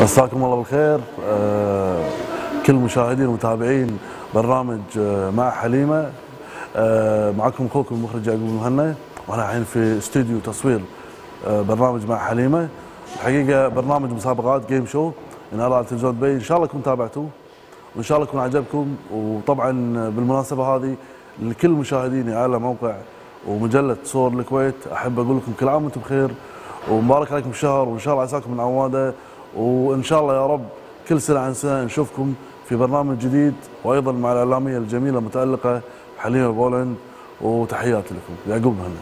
مساكم الله بالخير. آه، كل مشاهدين ومتابعين برنامج آه، مع حليمة. آه، معكم أخوكم المخرج يعقوب المهنا وأنا الحين في استوديو تصوير برنامج مع حليمة. الحقيقة برنامج مسابقات جيم شو ينعرض على تلفزيون دبي إن شاء الله يكون تابعتوه. وإن شاء الله يكون عجبكم. وطبعا بالمناسبة هذه لكل مشاهديني على موقع ومجلة صور الكويت أحب أقول لكم كل عام وأنتم بخير. ومبارك عليكم الشهر. وإن شاء الله عساكم من عوادة. وإن شاء الله يا رب كل سنة عن سنة نشوفكم في برنامج جديد وأيضا مع الإعلامية الجميلة المتالقه حليمة بولند وتحياتي لكم. يعقوب مهنا